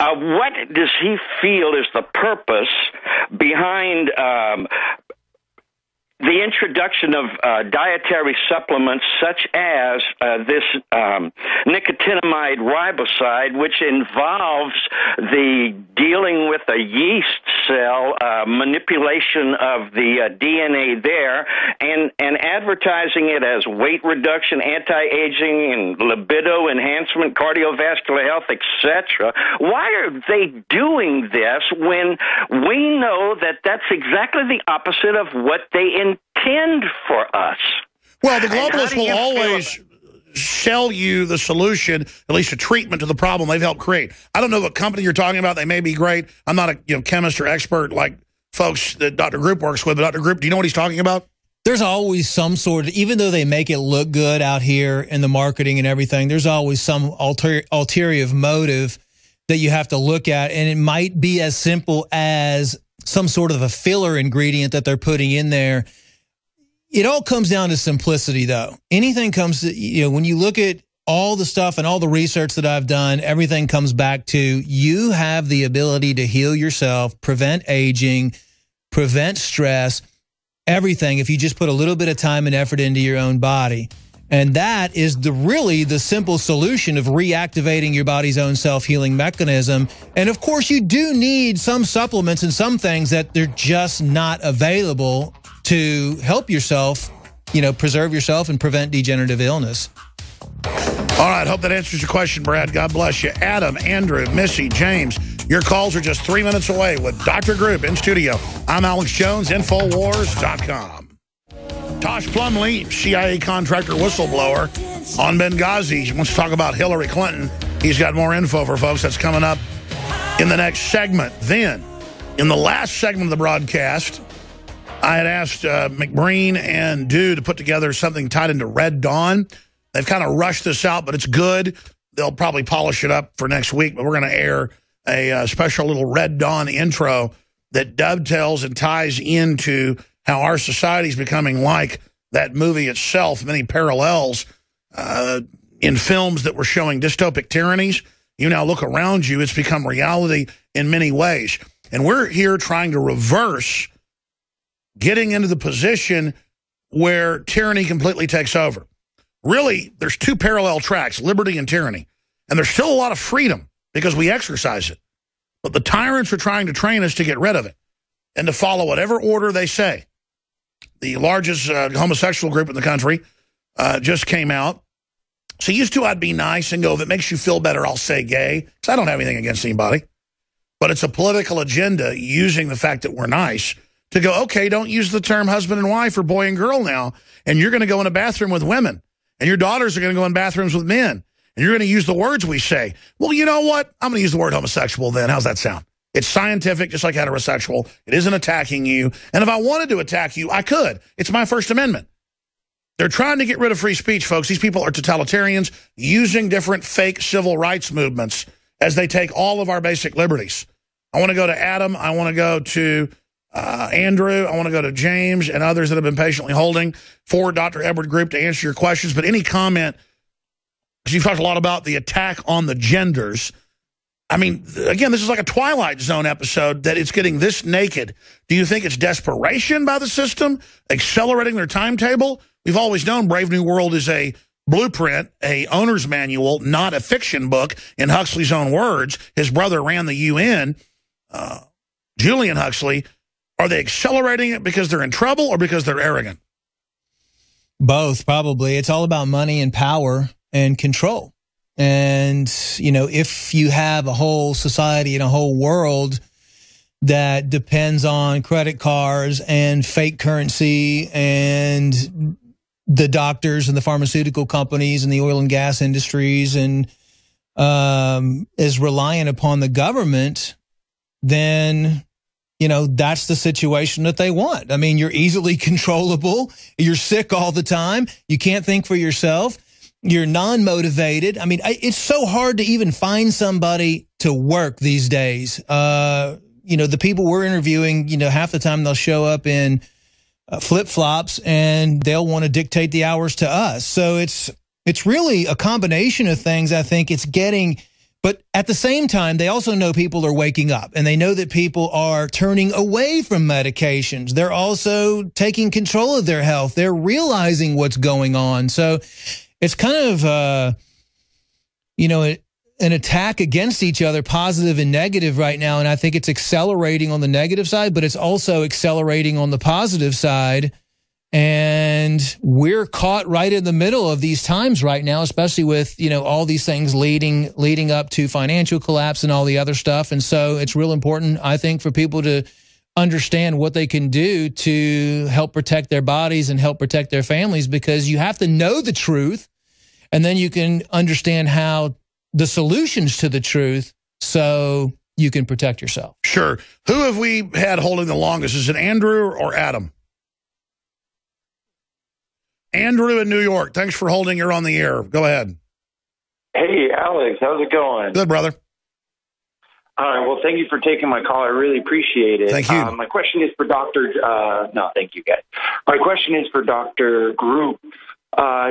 uh, what does he feel is the purpose behind um, the introduction of uh, dietary supplements such as uh, this um, nicotinamide riboside, which involves the dealing with a yeast cell, uh, manipulation of the uh, DNA there, and, and advertising it as weight reduction, anti-aging, and libido enhancement, cardiovascular health, etc. Why are they doing this when we know that that's exactly the opposite of what they intend? intend for us. Well, the globalists will always sell you the solution, at least a treatment to the problem they've helped create. I don't know what company you're talking about. They may be great. I'm not a you know chemist or expert like folks that Dr. Group works with. But Dr. Group, do you know what he's talking about? There's always some sort of, even though they make it look good out here in the marketing and everything, there's always some alter, ulterior motive that you have to look at. And it might be as simple as some sort of a filler ingredient that they're putting in there it all comes down to simplicity, though. Anything comes to, you know, when you look at all the stuff and all the research that I've done, everything comes back to you have the ability to heal yourself, prevent aging, prevent stress, everything if you just put a little bit of time and effort into your own body. And that is the really the simple solution of reactivating your body's own self-healing mechanism. And of course, you do need some supplements and some things that they're just not available to help yourself, you know, preserve yourself and prevent degenerative illness. All right, hope that answers your question, Brad. God bless you. Adam, Andrew, Missy, James, your calls are just three minutes away with Dr. Group in studio. I'm Alex Jones, Infowars.com. Tosh Plumlee, CIA contractor whistleblower on Benghazi. He wants to talk about Hillary Clinton. He's got more info for folks. That's coming up in the next segment. Then, in the last segment of the broadcast, I had asked uh, McBreen and Dew to put together something tied into Red Dawn. They've kind of rushed this out, but it's good. They'll probably polish it up for next week, but we're going to air a uh, special little Red Dawn intro that dovetails and ties into how our society is becoming like that movie itself, many parallels uh, in films that were showing dystopic tyrannies. You now look around you, it's become reality in many ways. And we're here trying to reverse getting into the position where tyranny completely takes over. Really, there's two parallel tracks, liberty and tyranny. And there's still a lot of freedom because we exercise it. But the tyrants are trying to train us to get rid of it and to follow whatever order they say. The largest uh, homosexual group in the country uh, just came out. So used to I'd be nice and go, if it makes you feel better, I'll say gay. Because I don't have anything against anybody. But it's a political agenda using the fact that we're nice to go, okay, don't use the term husband and wife or boy and girl now. And you're going to go in a bathroom with women. And your daughters are going to go in bathrooms with men. And you're going to use the words we say. Well, you know what? I'm going to use the word homosexual then. How's that sound? It's scientific, just like heterosexual. It isn't attacking you. And if I wanted to attack you, I could. It's my First Amendment. They're trying to get rid of free speech, folks. These people are totalitarians using different fake civil rights movements as they take all of our basic liberties. I want to go to Adam. I want to go to uh, Andrew, I want to go to James and others that have been patiently holding for Dr. Edward Group to answer your questions. But any comment, because you've talked a lot about the attack on the genders. I mean, again, this is like a Twilight Zone episode that it's getting this naked. Do you think it's desperation by the system, accelerating their timetable? We've always known Brave New World is a blueprint, a owner's manual, not a fiction book, in Huxley's own words. His brother ran the UN, uh, Julian Huxley, are they accelerating it because they're in trouble or because they're arrogant? Both, probably. It's all about money and power and control. And, you know, if you have a whole society and a whole world that depends on credit cards and fake currency and the doctors and the pharmaceutical companies and the oil and gas industries and um, is reliant upon the government, then you know that's the situation that they want. I mean, you're easily controllable. You're sick all the time. You can't think for yourself. You're non-motivated. I mean, it's so hard to even find somebody to work these days. Uh, you know, the people we're interviewing, you know, half the time they'll show up in uh, flip flops and they'll want to dictate the hours to us. So it's it's really a combination of things. I think it's getting, but at the same time, they also know people are waking up and they know that people are turning away from medications. They're also taking control of their health. They're realizing what's going on. So it's kind of, uh, you know, an attack against each other, positive and negative right now. And I think it's accelerating on the negative side, but it's also accelerating on the positive side. And we're caught right in the middle of these times right now, especially with, you know, all these things leading, leading up to financial collapse and all the other stuff. And so it's real important, I think, for people to understand what they can do to help protect their bodies and help protect their families because you have to know the truth and then you can understand how the solutions to the truth so you can protect yourself. Sure. Who have we had holding the longest? Is it Andrew or Adam? Andrew in New York. Thanks for holding. You're on the air. Go ahead. Hey, Alex. How's it going? Good, brother. All right. Well, thank you for taking my call. I really appreciate it. Thank you. Uh, my question is for Dr. Uh, no, thank you, guys. My question is for Dr. Group. Uh,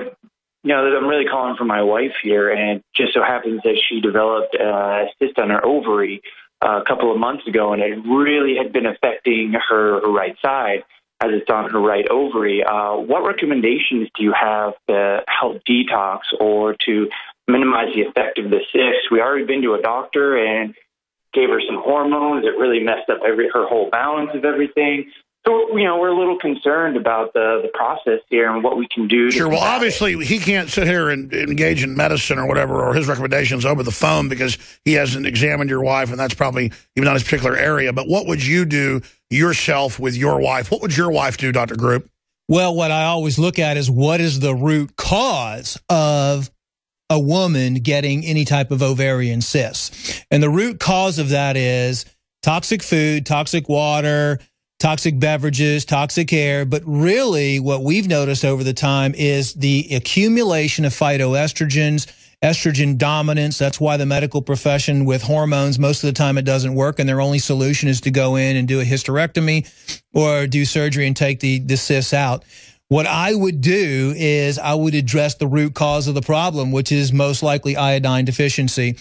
you know, I'm really calling for my wife here, and it just so happens that she developed a cyst on her ovary uh, a couple of months ago, and it really had been affecting her right side as it's on her right ovary. Uh, what recommendations do you have to help detox or to minimize the effect of the cyst? We already been to a doctor and gave her some hormones. It really messed up every her whole balance of everything. So, you know, we're a little concerned about the, the process here and what we can do. Sure. Well, obviously, it. he can't sit here and engage in medicine or whatever, or his recommendations over the phone because he hasn't examined your wife, and that's probably even not his particular area. But what would you do yourself with your wife? What would your wife do, Dr. Group? Well, what I always look at is what is the root cause of a woman getting any type of ovarian cysts. And the root cause of that is toxic food, toxic water, toxic beverages, toxic air. But really what we've noticed over the time is the accumulation of phytoestrogens, estrogen dominance. That's why the medical profession with hormones, most of the time it doesn't work. And their only solution is to go in and do a hysterectomy or do surgery and take the, the cysts out. What I would do is I would address the root cause of the problem, which is most likely iodine deficiency.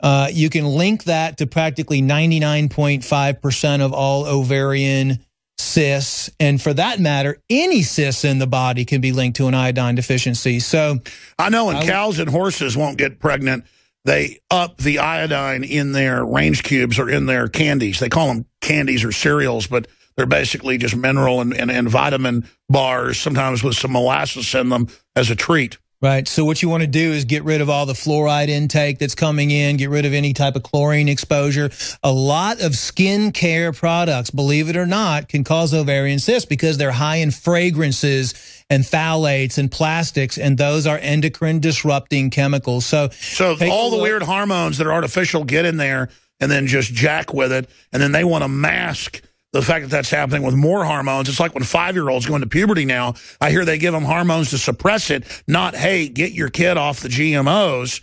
Uh, you can link that to practically 99.5% of all ovarian cysts. And for that matter, any cysts in the body can be linked to an iodine deficiency. So I know when cows and horses won't get pregnant, they up the iodine in their range cubes or in their candies. They call them candies or cereals, but they're basically just mineral and, and, and vitamin bars, sometimes with some molasses in them as a treat. Right. So what you want to do is get rid of all the fluoride intake that's coming in, get rid of any type of chlorine exposure. A lot of skin care products, believe it or not, can cause ovarian cysts because they're high in fragrances and phthalates and plastics, and those are endocrine disrupting chemicals. So, so all the weird hormones that are artificial get in there and then just jack with it, and then they want to mask – the fact that that's happening with more hormones. It's like when five-year-olds go into puberty now, I hear they give them hormones to suppress it, not, hey, get your kid off the GMOs.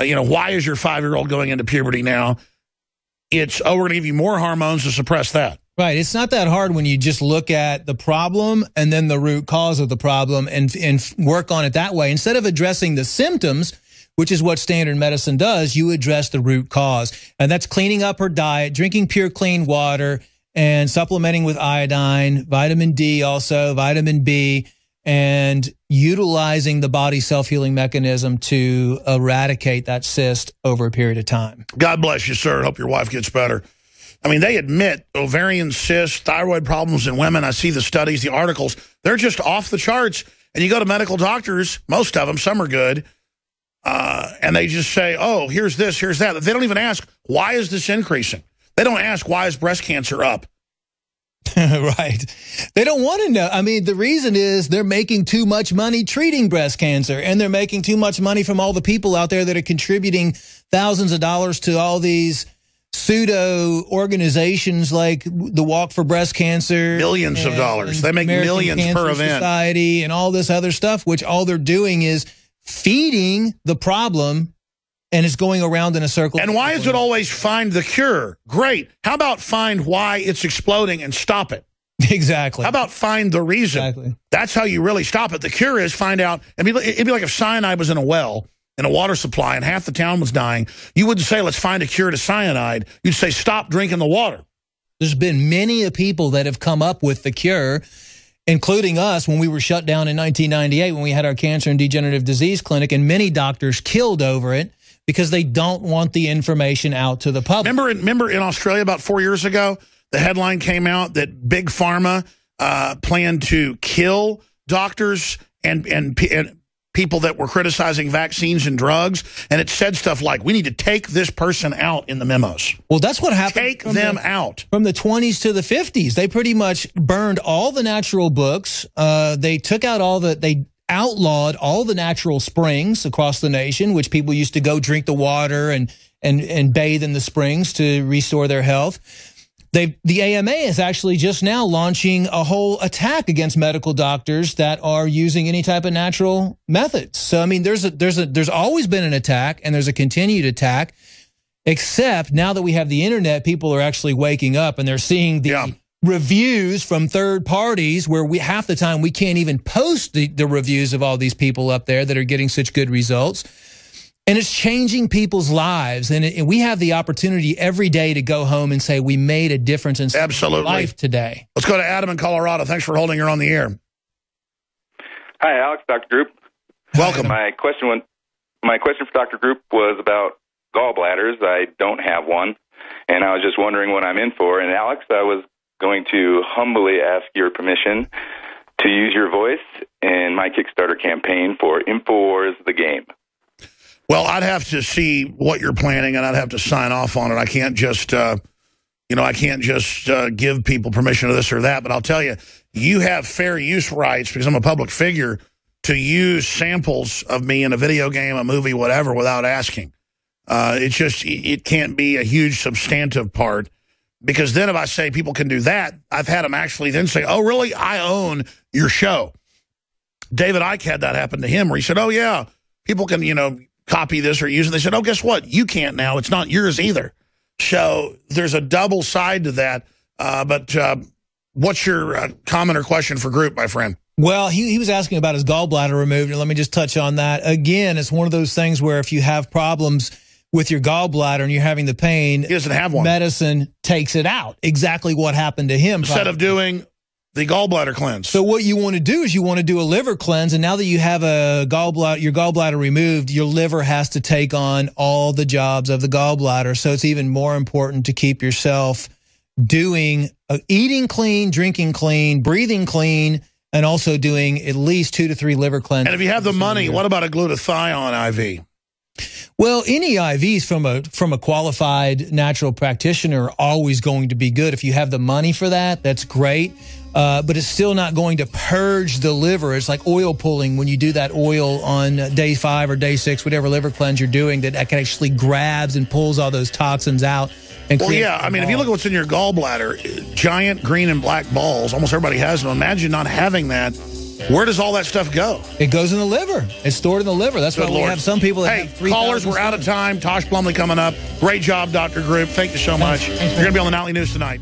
Uh, you know, why is your five-year-old going into puberty now? It's, oh, we're going to give you more hormones to suppress that. Right. It's not that hard when you just look at the problem and then the root cause of the problem and, and work on it that way. Instead of addressing the symptoms, which is what standard medicine does, you address the root cause. And that's cleaning up her diet, drinking pure, clean water, and supplementing with iodine, vitamin D also, vitamin B, and utilizing the body self-healing mechanism to eradicate that cyst over a period of time. God bless you, sir. Hope your wife gets better. I mean, they admit ovarian cysts, thyroid problems in women. I see the studies, the articles. They're just off the charts. And you go to medical doctors, most of them, some are good, uh, and they just say, oh, here's this, here's that. They don't even ask, why is this increasing? They don't ask, why is breast cancer up? right. They don't want to know. I mean, the reason is they're making too much money treating breast cancer and they're making too much money from all the people out there that are contributing thousands of dollars to all these pseudo organizations like the Walk for Breast Cancer. Millions of dollars. They make American millions Cancer per event. Society and all this other stuff, which all they're doing is feeding the problem and it's going around in a circle. And why is it always find the cure? Great. How about find why it's exploding and stop it? Exactly. How about find the reason? Exactly. That's how you really stop it. The cure is find out. I mean, it'd be like if cyanide was in a well in a water supply and half the town was dying. You wouldn't say, let's find a cure to cyanide. You'd say, stop drinking the water. There's been many of people that have come up with the cure, including us when we were shut down in 1998 when we had our cancer and degenerative disease clinic, and many doctors killed over it because they don't want the information out to the public. Remember, remember in Australia about four years ago, the headline came out that Big Pharma uh, planned to kill doctors and, and, and people that were criticizing vaccines and drugs. And it said stuff like, we need to take this person out in the memos. Well, that's what happened. Take them the, out. From the 20s to the 50s. They pretty much burned all the natural books. Uh, they took out all the, they outlawed all the natural springs across the nation, which people used to go drink the water and, and, and bathe in the springs to restore their health. They, the AMA is actually just now launching a whole attack against medical doctors that are using any type of natural methods. So I mean, there's a, there's a, there's always been an attack, and there's a continued attack. Except now that we have the internet, people are actually waking up and they're seeing the Yeah. Reviews from third parties where we half the time we can't even post the, the reviews of all these people up there that are getting such good results. And it's changing people's lives. And, it, and we have the opportunity every day to go home and say, we made a difference in someone's Absolutely. life today. Let's go to Adam in Colorado. Thanks for holding her on the air. Hi, Alex, Dr. Group. Welcome. My question went, my question for Dr. Group was about gallbladders. I don't have one, and I was just wondering what I'm in for. And Alex, I was going to humbly ask your permission to use your voice in my Kickstarter campaign for Infowars the game. Well, I'd have to see what you're planning, and I'd have to sign off on it. I can't just, uh, you know, I can't just uh, give people permission to this or that. But I'll tell you, you have fair use rights because I'm a public figure to use samples of me in a video game, a movie, whatever, without asking. Uh, it's just, it it can't be a huge substantive part because then if I say people can do that, I've had them actually then say, oh, really? I own your show. David Icke had that happen to him where he said, oh, yeah, people can, you know, copy this or use it. They said, oh, guess what? You can't now. It's not yours either. So there's a double side to that. Uh, but uh, what's your uh, comment or question for group, my friend? Well, he, he was asking about his gallbladder removed, and let me just touch on that. Again, it's one of those things where if you have problems with your gallbladder and you're having the pain, He doesn't have one. medicine takes it out. Exactly what happened to him. Instead of doing the gallbladder cleanse. So what you want to do is you want to do a liver cleanse, and now that you have a gallbladder, your gallbladder removed, your liver has to take on all the jobs of the gallbladder. So it's even more important to keep yourself doing uh, eating clean, drinking clean, breathing clean, and also doing at least two to three liver cleanses. and if you have the money, what about a glutathione IV? Well, any IVs from a from a qualified natural practitioner are always going to be good. If you have the money for that, that's great. Uh, but it's still not going to purge the liver. It's like oil pulling when you do that oil on day five or day six, whatever liver cleanse you're doing, that can actually grabs and pulls all those toxins out. And Well, yeah. I mean, if you look at what's in your gallbladder, giant green and black balls, almost everybody has them. Imagine not having that. Where does all that stuff go? it goes in the liver. It's stored in the liver. That's Good why we have some people that Hey, have 3,000 callers, we're out of time. Tosh Plumlee coming up. Great job, Dr. Group. Thank you so much. Thanks, You're going to be on the Nightly News tonight.